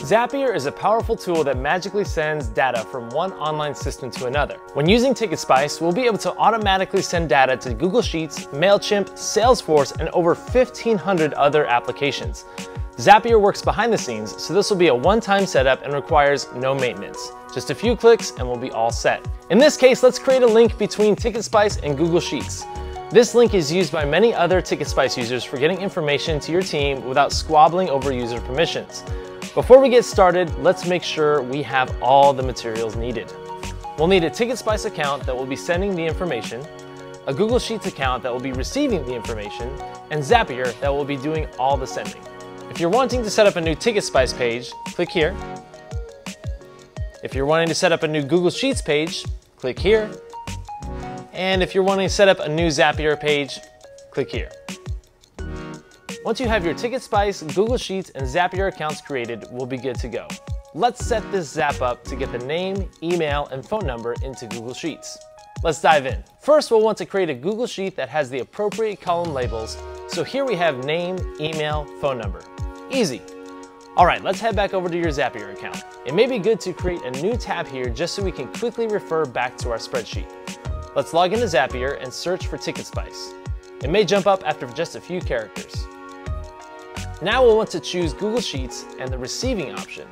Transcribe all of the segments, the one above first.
Zapier is a powerful tool that magically sends data from one online system to another. When using TicketSpice, we'll be able to automatically send data to Google Sheets, MailChimp, Salesforce, and over 1,500 other applications. Zapier works behind the scenes, so this will be a one-time setup and requires no maintenance. Just a few clicks and we'll be all set. In this case, let's create a link between TicketSpice and Google Sheets. This link is used by many other TicketSpice users for getting information to your team without squabbling over user permissions. Before we get started, let's make sure we have all the materials needed. We'll need a TicketSpice account that will be sending the information, a Google Sheets account that will be receiving the information, and Zapier that will be doing all the sending. If you're wanting to set up a new TicketSpice page, click here. If you're wanting to set up a new Google Sheets page, click here. And if you're wanting to set up a new Zapier page, click here. Once you have your TicketSpice, Google Sheets, and Zapier accounts created, we'll be good to go. Let's set this Zap up to get the name, email, and phone number into Google Sheets. Let's dive in. First, we'll want to create a Google Sheet that has the appropriate column labels. So here we have name, email, phone number. Easy. All right, let's head back over to your Zapier account. It may be good to create a new tab here just so we can quickly refer back to our spreadsheet. Let's log into Zapier and search for TicketSpice. It may jump up after just a few characters. Now we'll want to choose Google Sheets and the receiving option,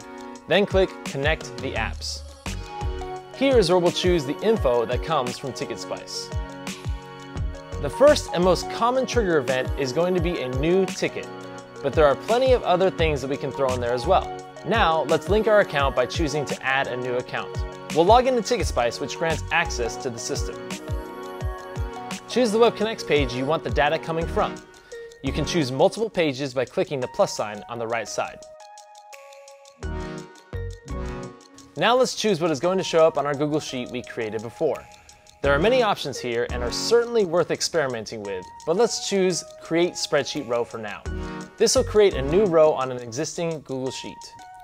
then click Connect the Apps. Here is where we'll choose the info that comes from TicketSpice. The first and most common trigger event is going to be a new ticket, but there are plenty of other things that we can throw in there as well. Now, let's link our account by choosing to add a new account. We'll log into TicketSpice, which grants access to the system. Choose the Webconnex page you want the data coming from. You can choose multiple pages by clicking the plus sign on the right side. Now let's choose what is going to show up on our Google Sheet we created before. There are many options here and are certainly worth experimenting with, but let's choose Create Spreadsheet Row for now. This will create a new row on an existing Google Sheet.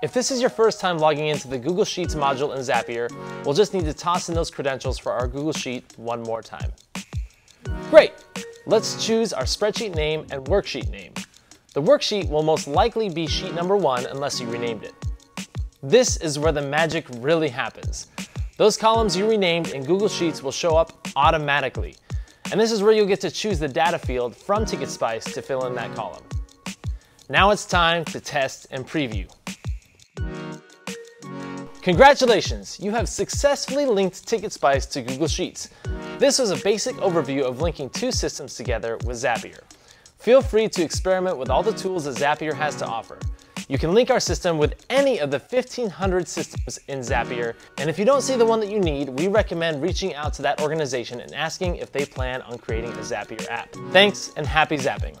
If this is your first time logging into the Google Sheets module in Zapier, we'll just need to toss in those credentials for our Google Sheet one more time. Great! Let's choose our spreadsheet name and worksheet name. The worksheet will most likely be sheet number one unless you renamed it. This is where the magic really happens. Those columns you renamed in Google Sheets will show up automatically. And this is where you'll get to choose the data field from TicketSpice to fill in that column. Now it's time to test and preview. Congratulations, you have successfully linked TicketSpice to Google Sheets. This was a basic overview of linking two systems together with Zapier. Feel free to experiment with all the tools that Zapier has to offer. You can link our system with any of the 1500 systems in Zapier, and if you don't see the one that you need, we recommend reaching out to that organization and asking if they plan on creating a Zapier app. Thanks and happy zapping.